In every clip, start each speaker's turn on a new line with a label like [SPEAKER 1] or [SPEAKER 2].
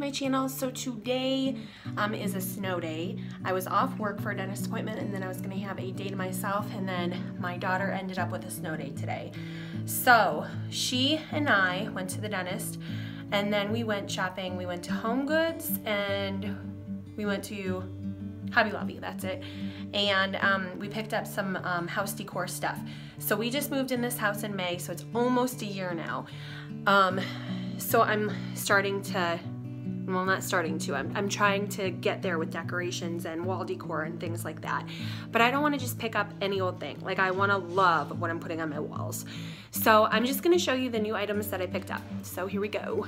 [SPEAKER 1] to my channel. So today um, is a snow day. I was off work for a dentist appointment and then I was gonna have a day to myself and then my daughter ended up with a snow day today. So she and I went to the dentist and then we went shopping. We went to Home Goods and we went to Hobby Lobby, that's it. And um, we picked up some um, house decor stuff. So we just moved in this house in May, so it's almost a year now. Um, so I'm starting to, well not starting to, I'm, I'm trying to get there with decorations and wall decor and things like that. But I don't wanna just pick up any old thing. Like I wanna love what I'm putting on my walls. So I'm just gonna show you the new items that I picked up. So here we go.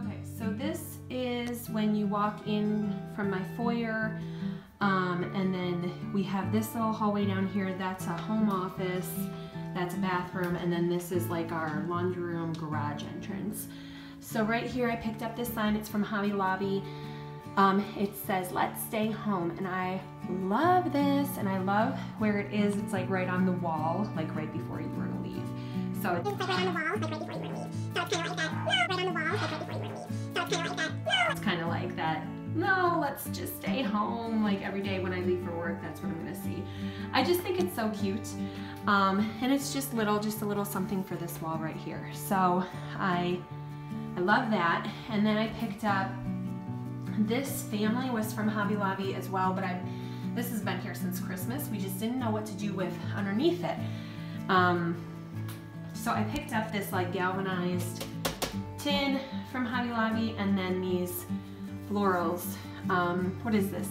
[SPEAKER 1] Okay, so this is when you walk in from my foyer um, and then we have this little hallway down here, that's a home office, that's a bathroom, and then this is like our laundry room garage entrance. So right here I picked up this sign, it's from Hobby Lobby. Um, it says, let's stay home, and I love this, and I love where it is, it's like right on the wall, like right before you were to leave. So it's, like right on the wall, like right before you were to leave. So it's kind of like that, no, right on the wall, like right before you were to leave. So it's kind of like that, no. It's kind of like that no, let's just stay home. Like every day when I leave for work, that's what I'm gonna see. I just think it's so cute. Um, and it's just little, just a little something for this wall right here. So I, I love that. And then I picked up, this family was from Hobby Lobby as well, but I, this has been here since Christmas. We just didn't know what to do with underneath it. Um, so I picked up this like galvanized tin from Hobby Lobby and then these florals. Um, what is this?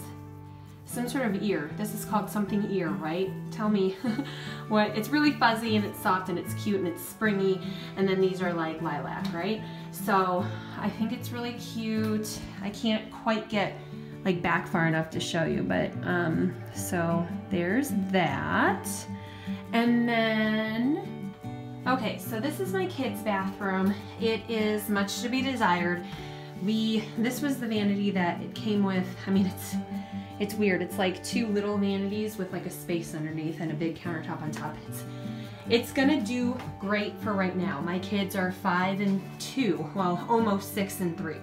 [SPEAKER 1] Some sort of ear. This is called something ear, right? Tell me what. It's really fuzzy and it's soft and it's cute and it's springy. And then these are like lilac, right? So I think it's really cute. I can't quite get like back far enough to show you, but um, so there's that. And then, okay, so this is my kids' bathroom. It is much to be desired we this was the vanity that it came with I mean it's it's weird. It's like two little vanities with like a space underneath and a big countertop on top. It's it's gonna do great for right now. My kids are five and two well almost six and three.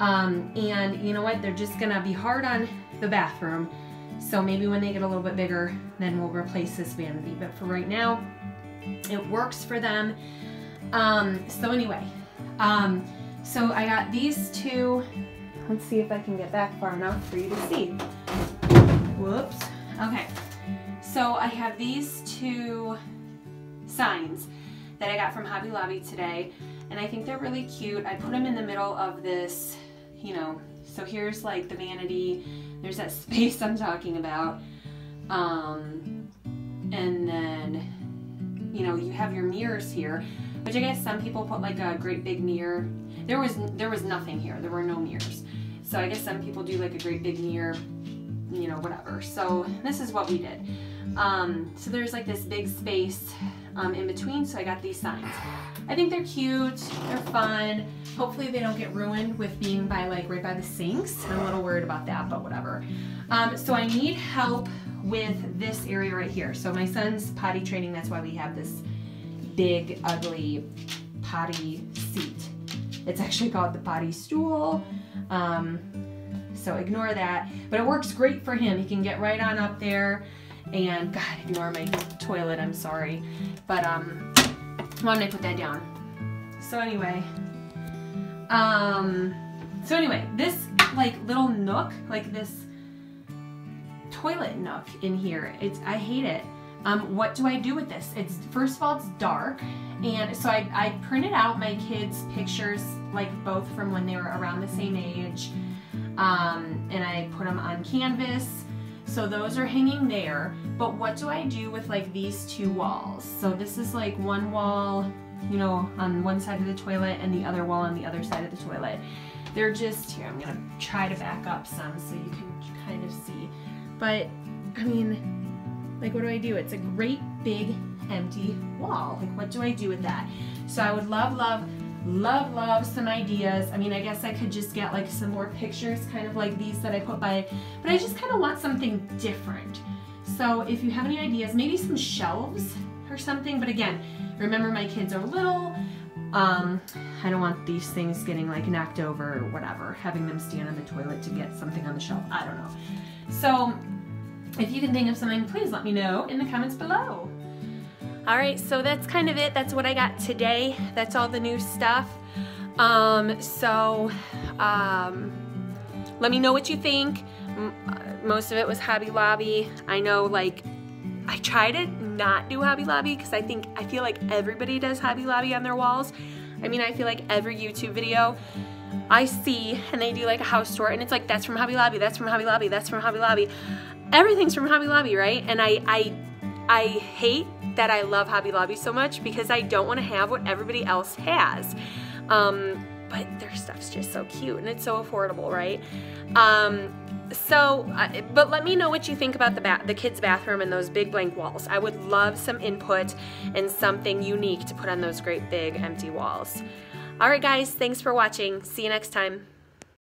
[SPEAKER 1] Um, and you know what? They're just gonna be hard on the bathroom. So maybe when they get a little bit bigger then we'll replace this vanity. But for right now it works for them. Um, so anyway um, so I got these two. Let's see if I can get back far enough for you to see. Whoops. Okay. So I have these two signs that I got from Hobby Lobby today. And I think they're really cute. I put them in the middle of this, you know, so here's like the vanity. There's that space I'm talking about. Um, and then, you know, you have your mirrors here, which I guess some people put like a great big mirror there was there was nothing here. There were no mirrors. So I guess some people do like a great big mirror, you know, whatever. So this is what we did. Um, so there's like this big space um, in between. So I got these signs. I think they're cute. They're fun. Hopefully they don't get ruined with being by like right by the sinks. I'm a little worried about that, but whatever. Um, so I need help with this area right here. So my son's potty training. That's why we have this big, ugly potty seat. It's actually called the potty stool. Um, so ignore that. But it works great for him. He can get right on up there. And God, ignore my toilet, I'm sorry. But um, why don't I put that down? So anyway, um, so anyway, this like little nook, like this toilet nook in here, it's I hate it. Um, what do I do with this? It's first of all, it's dark, and so I, I printed out my kids' pictures, like both from when they were around the same age, um, and I put them on canvas. So those are hanging there. But what do I do with like these two walls? So this is like one wall, you know, on one side of the toilet, and the other wall on the other side of the toilet. They're just here. I'm gonna try to back up some so you can kind of see. But I mean, like what do I do? It's a great big empty wall. Like what do I do with that? So I would love, love, love, love some ideas. I mean, I guess I could just get like some more pictures kind of like these that I put by, but I just kind of want something different. So if you have any ideas, maybe some shelves or something, but again, remember my kids are little, Um, I don't want these things getting like knocked over or whatever, having them stand on the toilet to get something on the shelf. I don't know. So if you can think of something, please let me know in the comments below. All right, so that's kind of it. That's what I got today. That's all the new stuff. Um, so um, let me know what you think. Uh, most of it was Hobby Lobby. I know like I try to not do Hobby Lobby because I think, I feel like everybody does Hobby Lobby on their walls. I mean, I feel like every YouTube video I see and they do like a house tour and it's like, that's from Hobby Lobby, that's from Hobby Lobby, that's from Hobby Lobby. Everything's from Hobby Lobby, right? And I, I, I hate that I love Hobby Lobby so much because I don't want to have what everybody else has. Um, but their stuff's just so cute and it's so affordable, right? Um, so, uh, but let me know what you think about the, the kids' bathroom and those big blank walls. I would love some input and something unique to put on those great big empty walls. All right, guys, thanks for watching. See you next time.